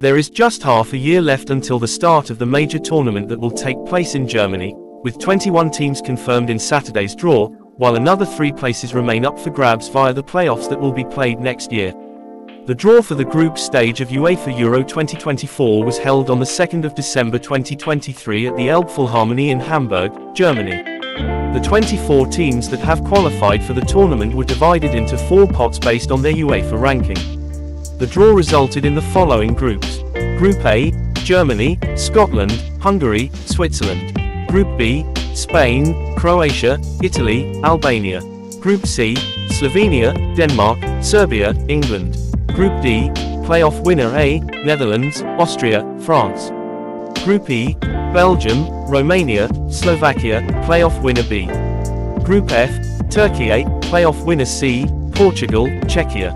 There is just half a year left until the start of the major tournament that will take place in Germany, with 21 teams confirmed in Saturday's draw, while another three places remain up for grabs via the playoffs that will be played next year. The draw for the group stage of UEFA Euro 2024 was held on the 2nd of December 2023 at the Elbphilharmonie in Hamburg, Germany. The 24 teams that have qualified for the tournament were divided into four pots based on their UEFA ranking. The draw resulted in the following groups. Group A, Germany, Scotland, Hungary, Switzerland. Group B, Spain, Croatia, Italy, Albania. Group C, Slovenia, Denmark, Serbia, England. Group D, playoff winner A, Netherlands, Austria, France. Group E, Belgium, Romania, Slovakia, playoff winner B. Group F, Türkiye, playoff winner C, Portugal, Czechia.